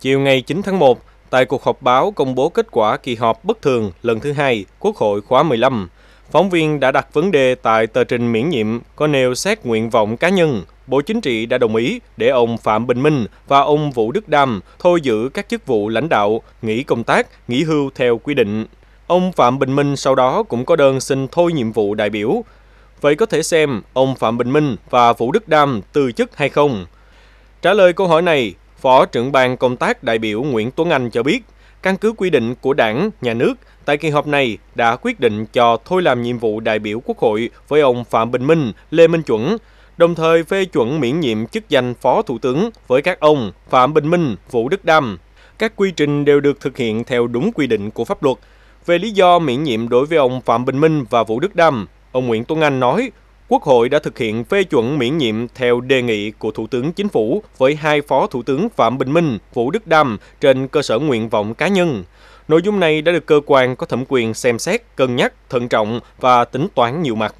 Chiều ngày 9 tháng 1, tại cuộc họp báo công bố kết quả kỳ họp bất thường lần thứ hai Quốc hội khóa 15, phóng viên đã đặt vấn đề tại tờ trình miễn nhiệm có nêu xét nguyện vọng cá nhân. Bộ Chính trị đã đồng ý để ông Phạm Bình Minh và ông Vũ Đức Đam thôi giữ các chức vụ lãnh đạo, nghỉ công tác, nghỉ hưu theo quy định. Ông Phạm Bình Minh sau đó cũng có đơn xin thôi nhiệm vụ đại biểu. Vậy có thể xem ông Phạm Bình Minh và Vũ Đức Đam từ chức hay không? Trả lời câu hỏi này, Phó trưởng ban công tác đại biểu Nguyễn Tuấn Anh cho biết, căn cứ quy định của đảng, nhà nước, tại kỳ họp này đã quyết định cho thôi làm nhiệm vụ đại biểu Quốc hội với ông Phạm Bình Minh, Lê Minh Chuẩn, đồng thời phê chuẩn miễn nhiệm chức danh Phó Thủ tướng với các ông Phạm Bình Minh, Vũ Đức Đam. Các quy trình đều được thực hiện theo đúng quy định của pháp luật. Về lý do miễn nhiệm đối với ông Phạm Bình Minh và Vũ Đức Đam, ông Nguyễn Tuấn Anh nói Quốc hội đã thực hiện phê chuẩn miễn nhiệm theo đề nghị của Thủ tướng Chính phủ với hai Phó Thủ tướng Phạm Bình Minh, Vũ Đức Đam trên cơ sở nguyện vọng cá nhân. Nội dung này đã được cơ quan có thẩm quyền xem xét, cân nhắc, thận trọng và tính toán nhiều mặt.